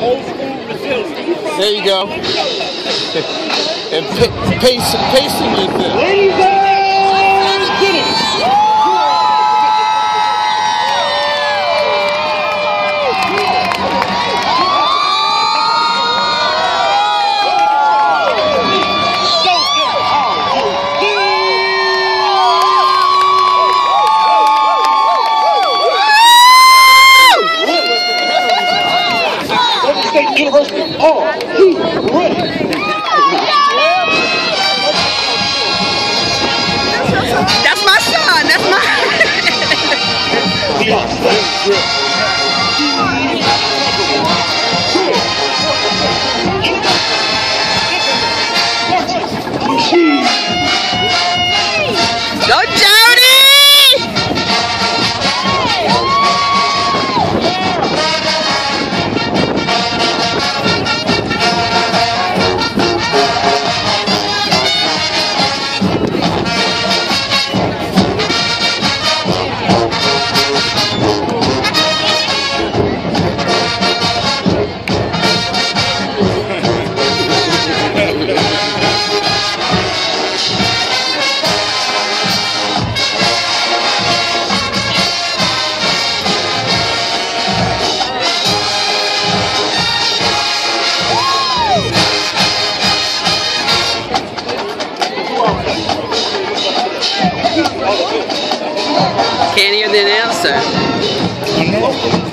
old school. There you go. and pa- pace, pacing yourself. Ladies Fluminense.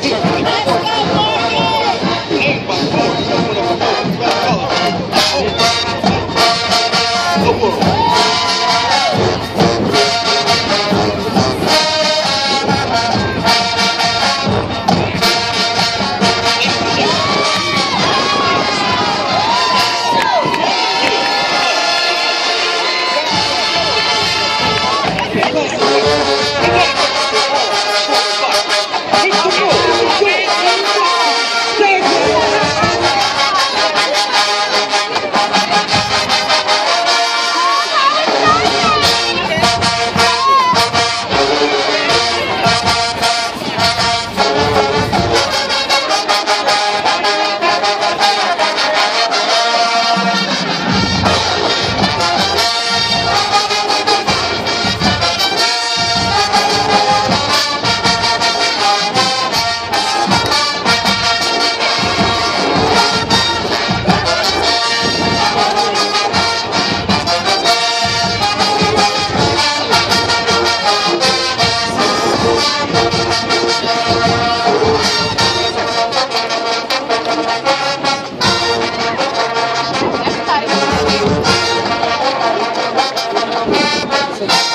Hear the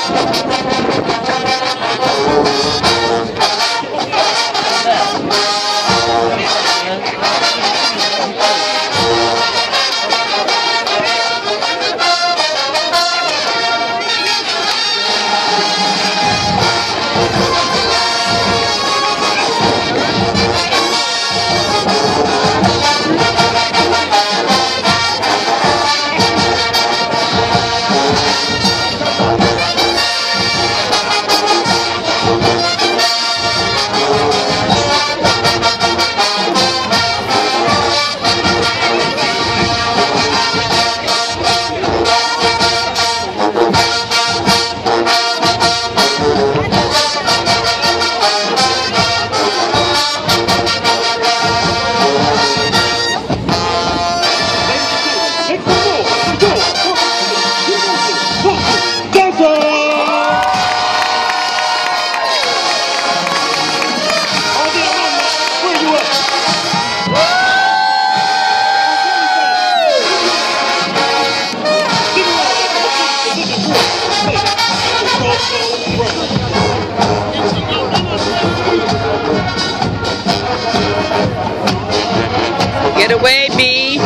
Get away, B.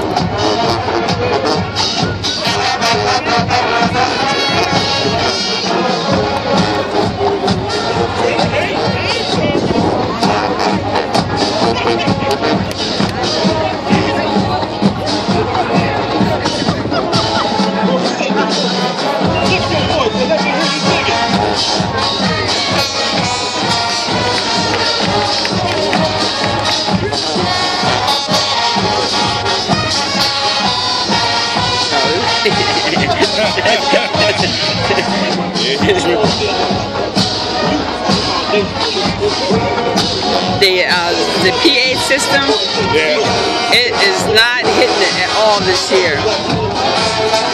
the uh, the PA system, Yeah. it is not hitting it at all this year.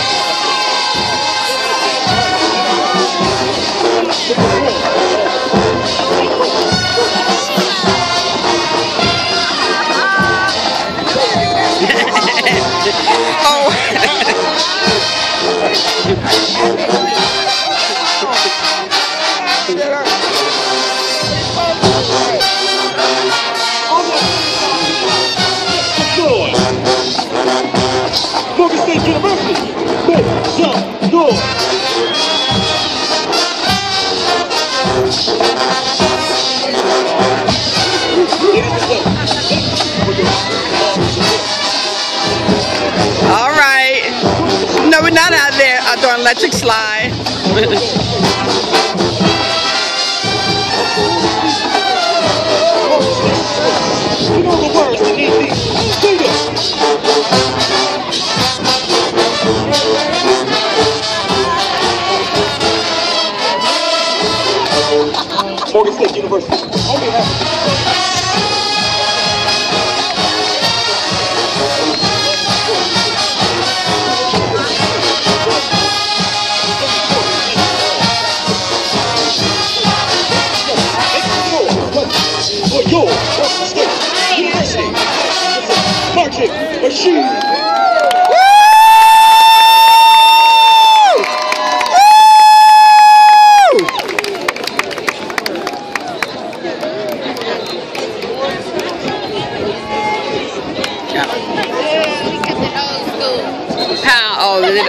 Morgan State. Out there on electric slide. You know the words these Sing it. Morgan State University.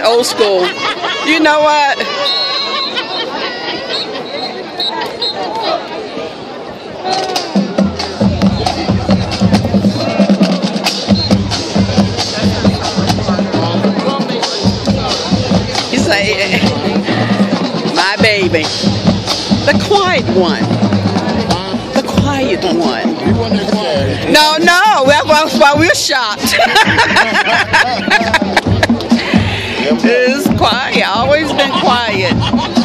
Old school. You know what? One. The quiet one. No, no, that was why we're shocked. it's quiet. Always been quiet.